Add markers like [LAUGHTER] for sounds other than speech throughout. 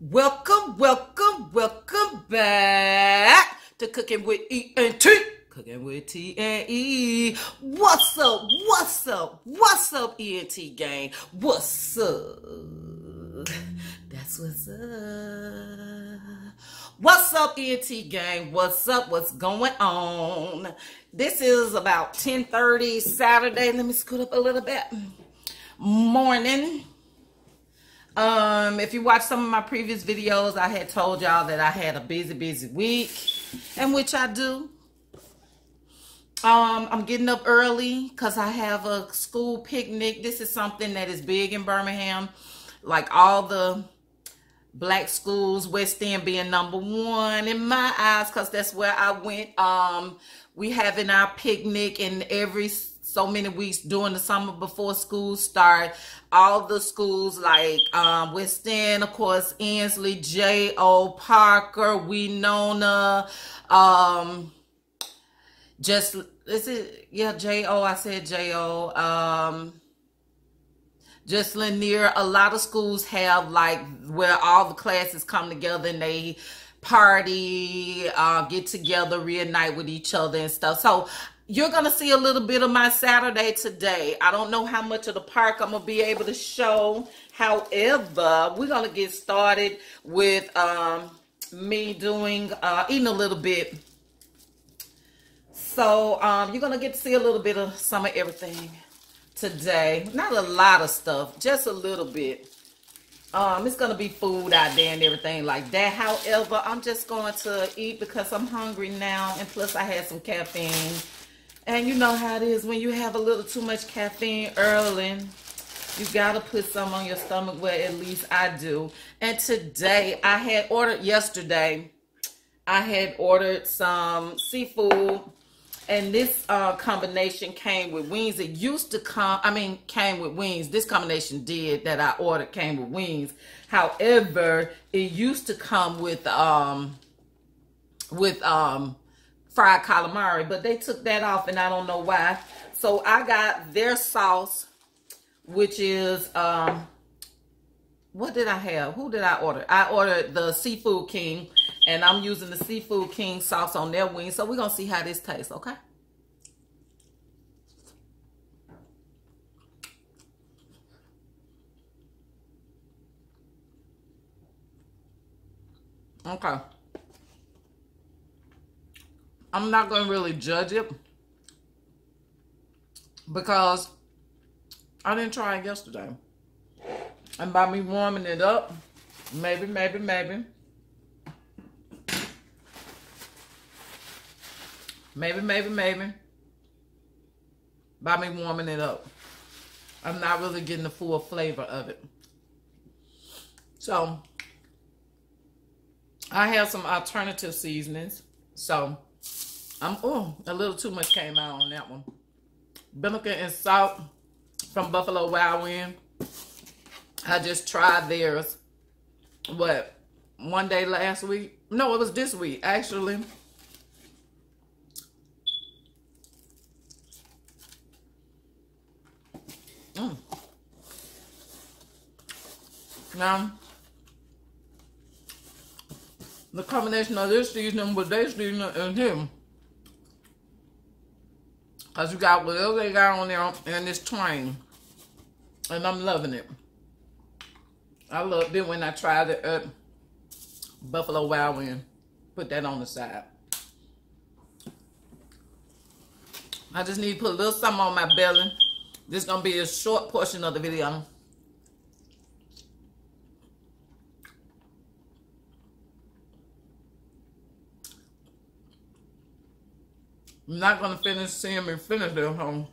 Welcome, welcome, welcome back to Cooking with E and T. Cooking with T and E. What's up? What's up? What's up, E and T gang? What's up? That's what's up. What's up, ENT gang? What's up? What's going on? This is about 10:30 Saturday. Let me scoot up a little bit. Morning. Um, if you watch some of my previous videos, I had told y'all that I had a busy, busy week, and which I do. Um, I'm getting up early because I have a school picnic. This is something that is big in Birmingham. Like all the black schools, West End being number one in my eyes because that's where I went. Um, we having our picnic and every so many weeks during the summer before school start. All the schools like um, West End, of course, Ensley, J.O. Parker, Wenonah, um, just, is it, yeah, J.O., I said J.O., um, just Lanier, a lot of schools have like where all the classes come together and they party, uh, get together, reunite with each other and stuff. So you're going to see a little bit of my Saturday today. I don't know how much of the park I'm going to be able to show. However, we're going to get started with um, me doing, uh, eating a little bit. So um, you're going to get to see a little bit of some of everything today. Not a lot of stuff, just a little bit. Um, it's going to be food out there and everything like that. However, I'm just going to eat because I'm hungry now. And plus, I had some caffeine and you know how it is when you have a little too much caffeine early. You got to put some on your stomach. Well, at least I do. And today, I had ordered yesterday. I had ordered some seafood. And this uh, combination came with wings. It used to come, I mean, came with wings. This combination did that I ordered came with wings. However, it used to come with, um, with, um, fried calamari, but they took that off and I don't know why. So I got their sauce, which is, um, what did I have? Who did I order? I ordered the Seafood King, and I'm using the Seafood King sauce on their wings. So we're going to see how this tastes, okay? Okay. I'm not going to really judge it because I didn't try it yesterday. And by me warming it up, maybe, maybe, maybe, maybe, maybe, maybe, by me warming it up, I'm not really getting the full flavor of it. So, I have some alternative seasonings. So, I'm, oh, a little too much came out on that one. Vinegar and salt from Buffalo Wild Wing. I just tried theirs, what, one day last week? No, it was this week, actually. Mm. Now, the combination of this seasoning with their seasoning and him Cause you got whatever they got on there and it's twine. And I'm loving it. I loved it when I tried it at Buffalo Wild Wing. Put that on the side. I just need to put a little something on my belly. This is going to be a short portion of the video. I'm not going to finish seeing me finish it home.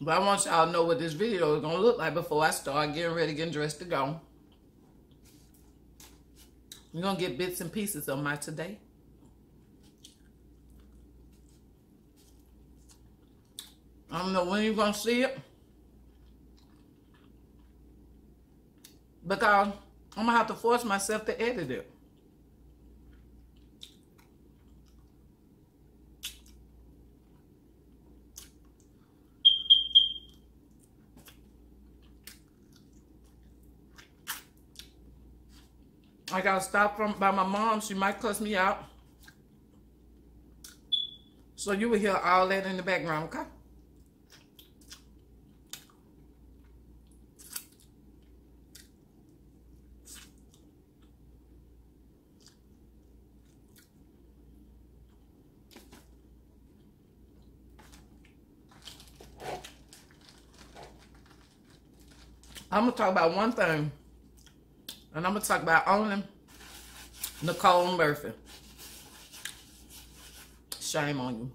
But I want y'all to know what this video is going to look like before I start getting ready, getting dressed to go. You're going to get bits and pieces of my today. I don't know when you're going to see it. Because I'm going to have to force myself to edit it. I gotta stop from by my mom. She might cuss me out. So you will hear all that in the background, okay? I'm gonna talk about one thing, and I'm gonna talk about only Nicole Murphy. Shame on you.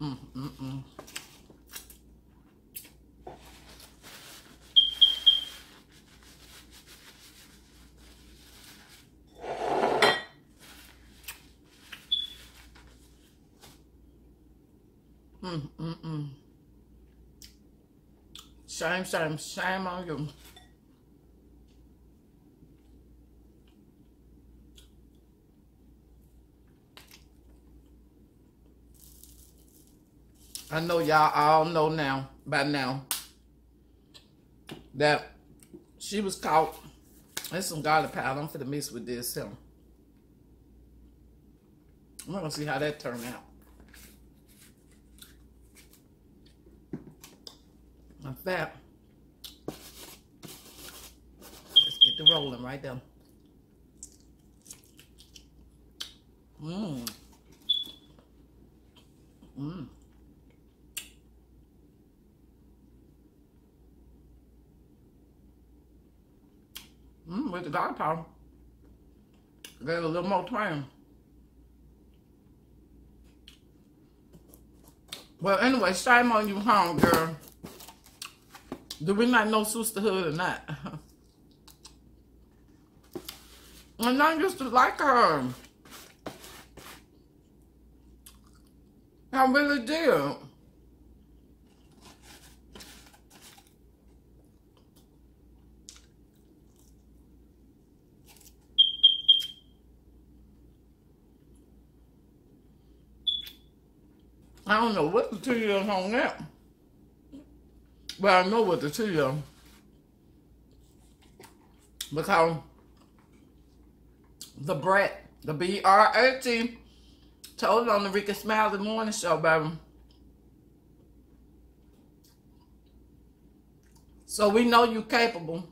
Mm, mm, mm. Mm, mm. Shame, shame, shame on you. I know y'all all know now, by now, that she was caught. There's some garlic powder. I'm finna mix with this. So I'm gonna see how that turned out. That. Let's get the rolling right there. Mmm. Mmm. Mmm, with the dog powder. Get a little more time. Well, anyway, shame on you home, girl. Do we not know sisterhood or not? [LAUGHS] and I used to like her. I really did. I don't know what the two years on that. But I know what to tell you. Because the Brat, the B-R-A-T, told on the Rickey Smiley Morning Show, baby. So we know you're capable.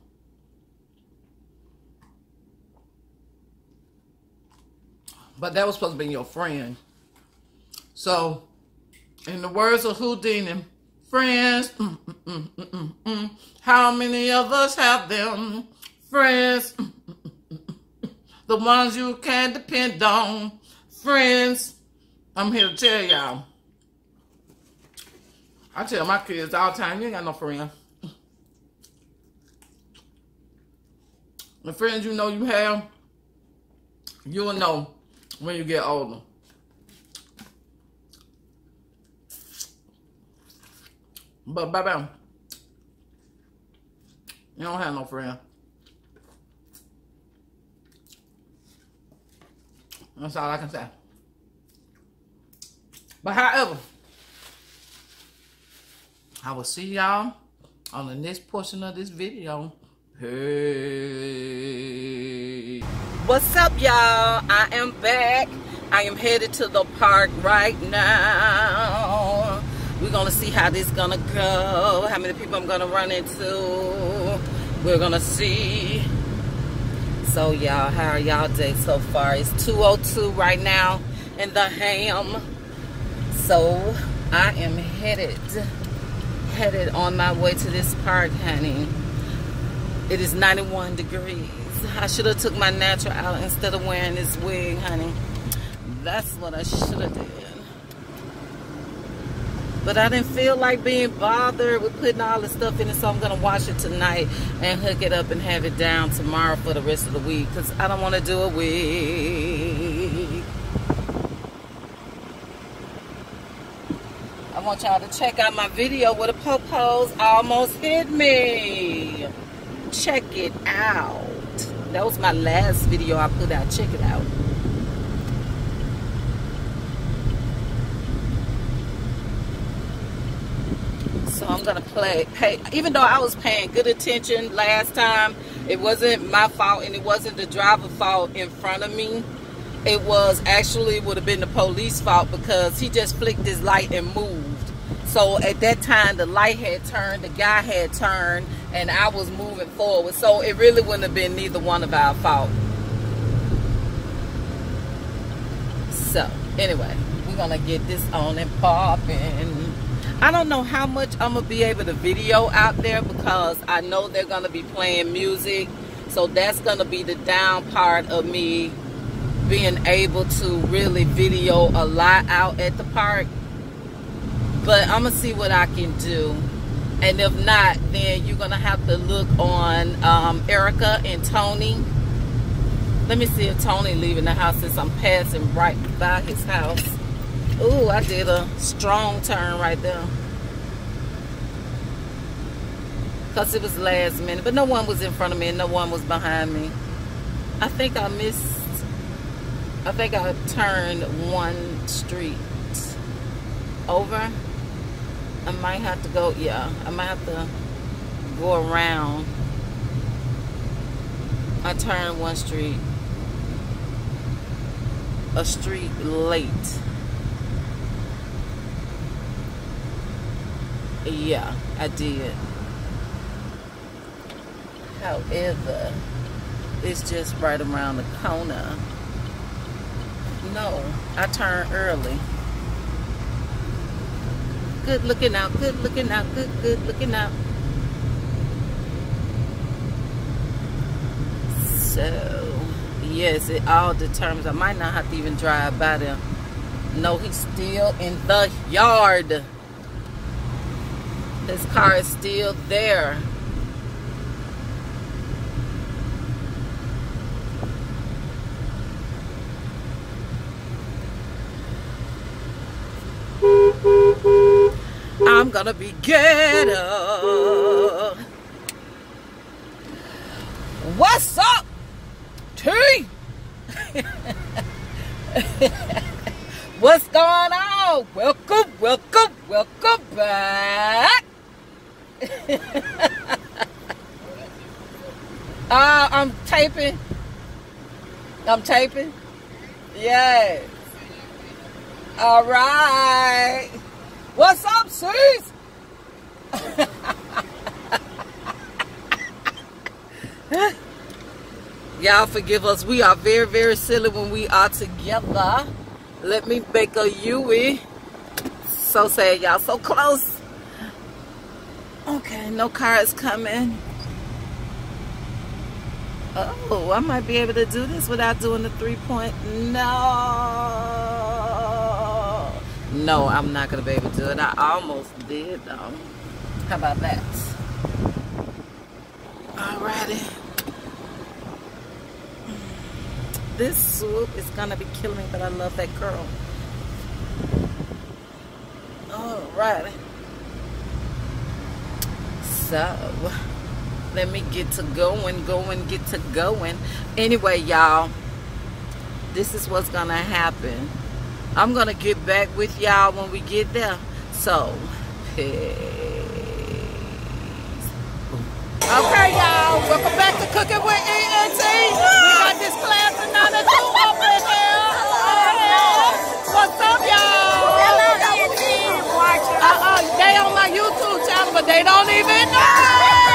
But that was supposed to be your friend. So, in the words of Whodini, Friends, mm mm mm, mm, mm, mm, how many of us have them? Friends, the ones you can depend on. Friends, I'm here to tell y'all. I tell my kids all the time, you ain't got no friends. The friends you know you have, you'll know when you get older. But baby, you don't have no friend. That's all I can say. But however, I will see y'all on the next portion of this video. Hey. What's up, y'all? I am back. I am headed to the park right now. We're gonna see how this gonna go, how many people I'm gonna run into. We're gonna see. So y'all, how are y'all day so far? It's 202 right now in the ham. So I am headed, headed on my way to this park, honey. It is 91 degrees. I should have took my natural out instead of wearing this wig, honey. That's what I should have did. But I didn't feel like being bothered with putting all the stuff in it, so I'm going to wash it tonight and hook it up and have it down tomorrow for the rest of the week because I don't want to do a week. I want y'all to check out my video where the popos almost hit me. Check it out. That was my last video I put out. Check it out. So I'm gonna play Hey, even though I was paying good attention last time It wasn't my fault and it wasn't the driver fault in front of me. It was actually would have been the police fault because he just flicked his light and moved. So at that time the light had turned, the guy had turned, and I was moving forward. So it really wouldn't have been neither one of our fault. So anyway, we're gonna get this on and popping. I don't know how much I'm gonna be able to video out there because I know they're gonna be playing music. So that's gonna be the down part of me being able to really video a lot out at the park. But I'm gonna see what I can do. And if not, then you're gonna have to look on um, Erica and Tony. Let me see if Tony leaving the house since I'm passing right by his house. Ooh, I did a strong turn right there. Because it was last minute. But no one was in front of me and no one was behind me. I think I missed... I think I turned one street over. I might have to go... Yeah, I might have to go around. I turned one street. A street late. Yeah, I did. However, it's just right around the corner. No, I turned early. Good looking out, good looking out, good, good looking out. So, yes, it all determines. I might not have to even drive by there. No, he's still in the yard. His car is still there. I'm gonna be ghetto. What's up, T? [LAUGHS] What's going on? Welcome, welcome, welcome back. Uh, [LAUGHS] I'm taping. I'm taping. Yes. All right. What's up, sis? [LAUGHS] Y'all forgive us. We are very, very silly when we are together. Let me make a Yui. So sad, y'all. So close. Okay, no cars coming. Oh, I might be able to do this without doing the three point. No. No, I'm not going to be able to do it. I almost did, though. How about that? Alrighty. This swoop is going to be killing me, but I love that curl. Alrighty. So, let me get to going, going, get to going. Anyway, y'all, this is what's going to happen. I'm going to get back with y'all when we get there. So, peace. Okay, y'all. Welcome back to Cooking with ENT. We got this class of 9 and 2 up in here. What's up, y'all? Uh-uh, they on my YouTube channel, but they don't even know.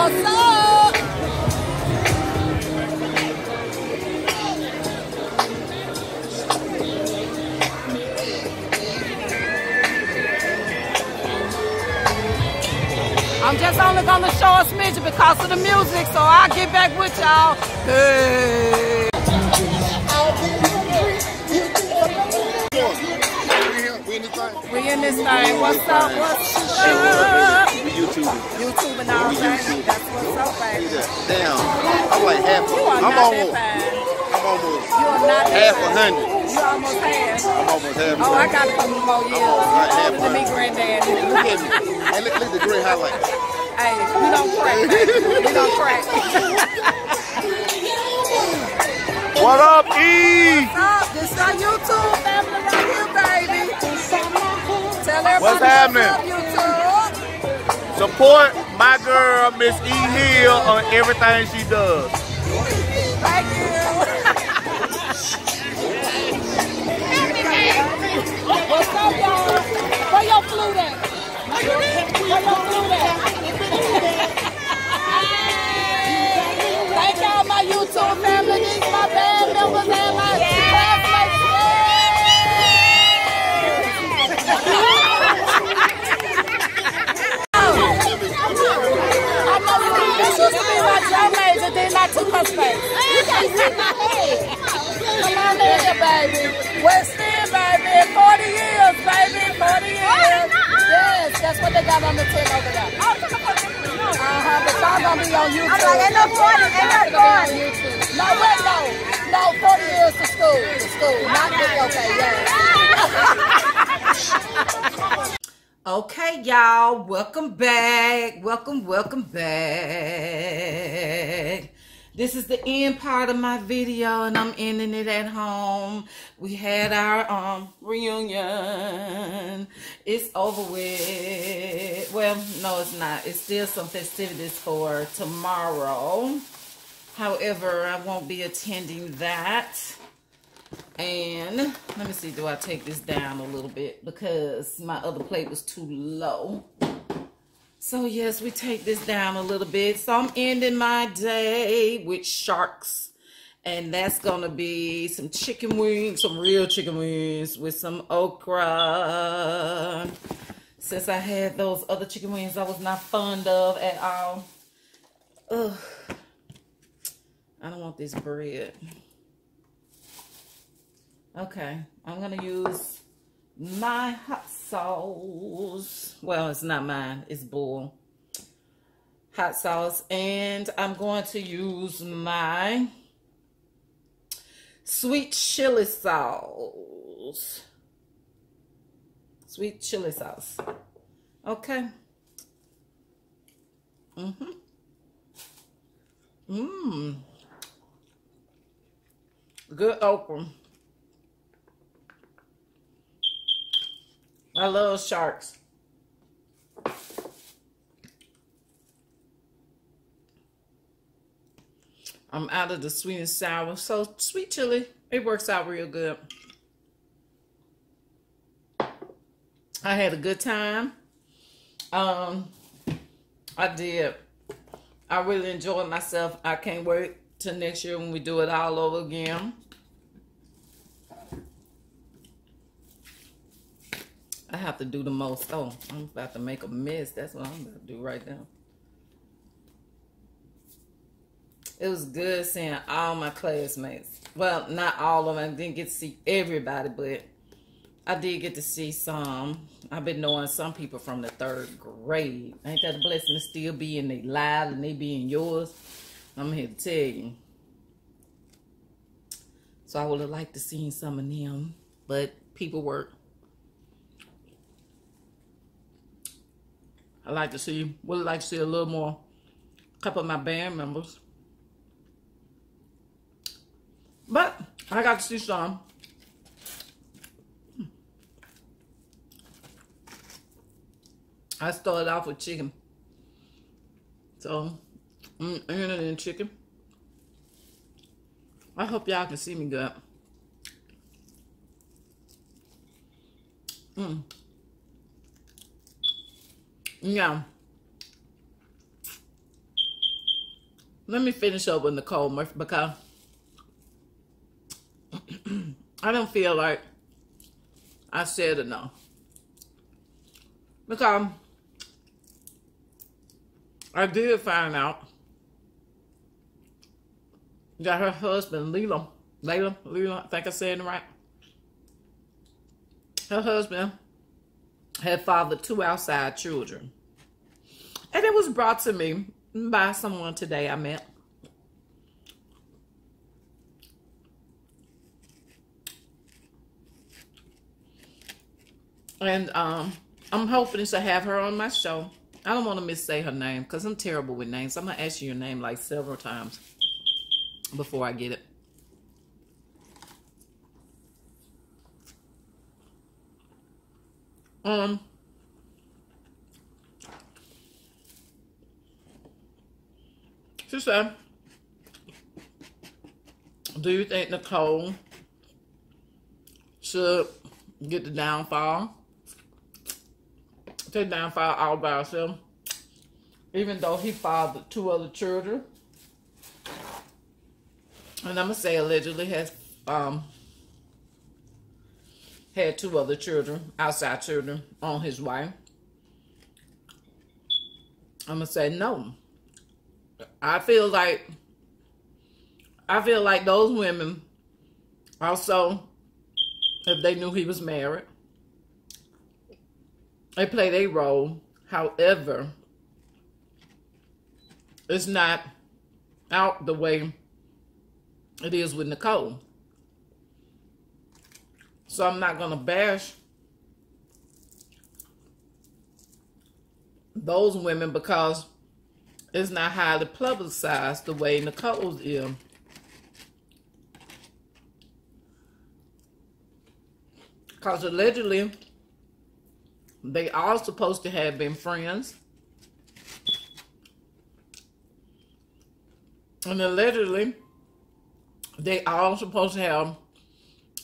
What's up. I'm just only gonna show a smidge because of the music, so I'll get back with y'all. Hey. We in this thing. What's up? What's up? We YouTubing. YouTube and all that. YouTube. That's what's up, baby. Look at that. Damn. I'm like half. You are I'm not almost. I'm almost You are not half a hundred. You almost half. I'm almost half. Oh, I hundred. got a couple more years. almost You right half older than me, one. granddad. Look at me. Hey, look, look at the gray highlights. Hey, we don't crack, baby. We don't [LAUGHS] crack. What up, E? What's up? This is our YouTube family right here, baby. Tell everybody What's happening? What's up, YouTube. Support my girl, Miss E Hill, on everything she does. Thank you. What's up, y'all? Where your flute at? On YouTube. I'm like, ain't no 40, ain't no Y'all gonna be on YouTube. No, wait, no. No, 40 years to school. To school. Not me, okay, yeah. [LAUGHS] Okay, y'all, welcome back. Welcome, welcome back. This is the end part of my video, and I'm ending it at home. We had our um reunion. It's over with. Well, no, it's not. It's still some festivities for tomorrow. However, I won't be attending that. And let me see, do I take this down a little bit because my other plate was too low. So yes, we take this down a little bit. So I'm ending my day with sharks. And that's going to be some chicken wings, some real chicken wings with some okra. Since I had those other chicken wings I was not fond of at all. Ugh. I don't want this bread. Okay, I'm gonna use my hot sauce. Well, it's not mine, it's bull. Hot sauce, and I'm going to use my sweet chili sauce. Sweet chili sauce. Okay. Mm-hmm. Mmm. Good okra. I love sharks. I'm out of the sweet and sour. So sweet chili, it works out real good. I had a good time. Um, I did. I really enjoyed myself. I can't wait till next year when we do it all over again. I have to do the most. Oh, I'm about to make a mess. That's what I'm about to do right now. It was good seeing all my classmates. Well, not all of them. I didn't get to see everybody, but I did get to see some. I've been knowing some people from the third grade. Ain't that a blessing to still be in their lives and they be in yours? I'm here to tell you. So I would have liked to seen some of them, but people work. I like to see, would like to see a little more, couple of my band members. But I got to see some. I started off with chicken. So, I'm ending in chicken. I hope y'all can see me good. Mm. Yeah. Let me finish up with Nicole Murphy because [CLEARS THROAT] I don't feel like I said enough. Because I did find out that her husband, Leela, Layla, Leela, I think I said it right. Her husband had fathered two outside children. And it was brought to me by someone today I met. And um, I'm hoping to have her on my show. I don't want to miss say her name because I'm terrible with names. I'm going to ask you your name like several times before I get it. Um, said, do you think Nicole should get the downfall? Take downfall all by herself, even though he fathered two other children. And I'm gonna say allegedly has um had two other children, outside children, on his wife. I'm gonna say no. I feel like I feel like those women also, if they knew he was married, they played a role. However, it's not out the way it is with Nicole. So I'm not going to bash those women because it's not highly publicized the way Nicole's is. Because allegedly, they all supposed to have been friends. And allegedly, they all supposed to have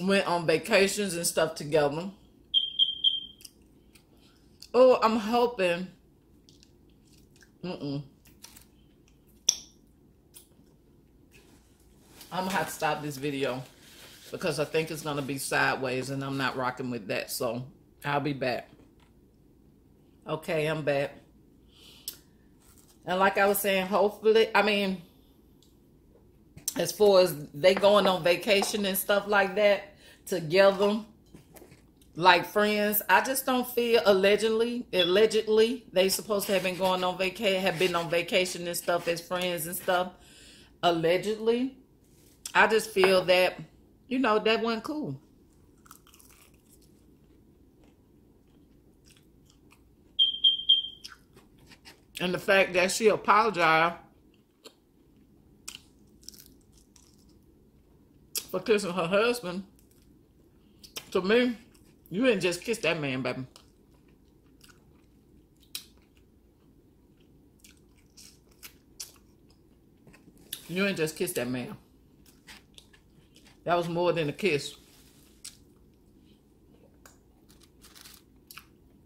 went on vacations and stuff together. Oh, I'm hoping. Mm-mm. I'm gonna have to stop this video because I think it's gonna be sideways and I'm not rocking with that. So I'll be back. Okay, I'm back. And like I was saying, hopefully, I mean, as far as they going on vacation and stuff like that together like friends i just don't feel allegedly allegedly they supposed to have been going on vacation have been on vacation and stuff as friends and stuff allegedly. I just feel that you know that wasn't cool. And the fact that she apologized for kissing her husband. To me, you didn't just kiss that man, baby. You didn't just kiss that man. That was more than a kiss.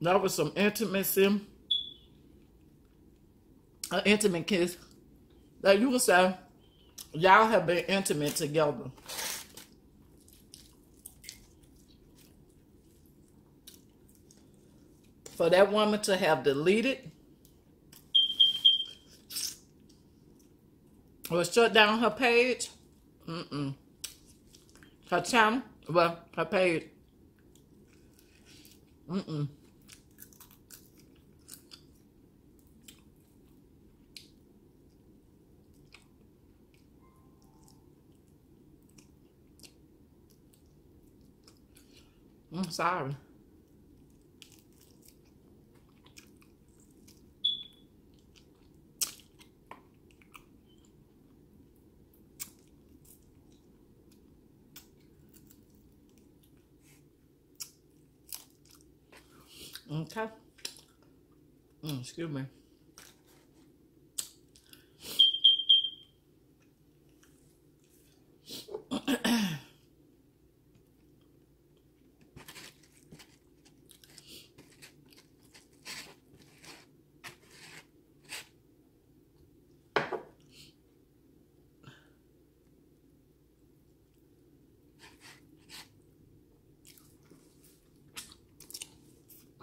That was some intimacy. An intimate kiss. That you would say, y'all have been intimate together. For that woman to have deleted or shut down her page, mm-mm. Her channel, well, her page, mm-mm. I'm sorry. Okay. Mm, excuse me.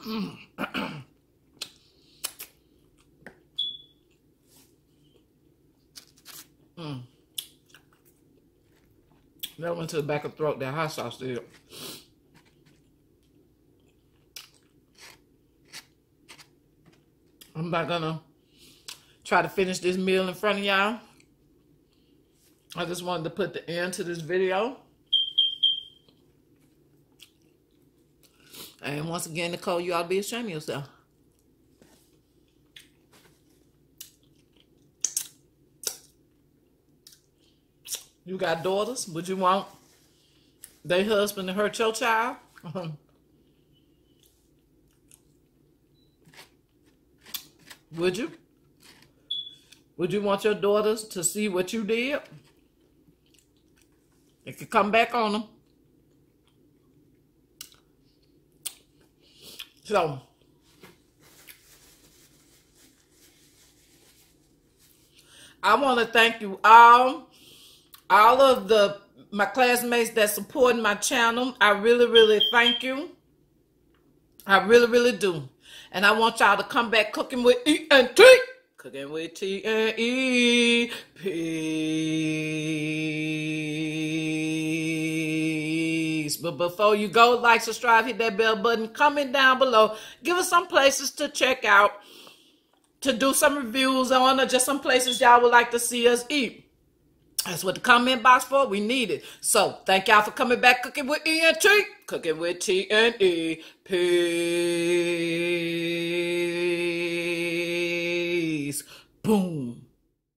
Mm. mm. That went to the back of the throat, that hot sauce did. I'm not gonna try to finish this meal in front of y'all. I just wanted to put the end to this video. And once again, Nicole, you ought to be ashamed of yourself. You got daughters, would you want their husband to hurt your child? [LAUGHS] would you? Would you want your daughters to see what you did? It could come back on them. So, I want to thank you all, all of the my classmates that support my channel. I really, really thank you. I really, really do. And I want y'all to come back cooking with E and T. Cooking with T and E. Peace. But before you go, like, subscribe, hit that bell button, comment down below. Give us some places to check out, to do some reviews on, or just some places y'all would like to see us eat. That's what the comment box for. We need it. So thank y'all for coming back cooking with E and T. Cooking with T and E. Peace. Boom.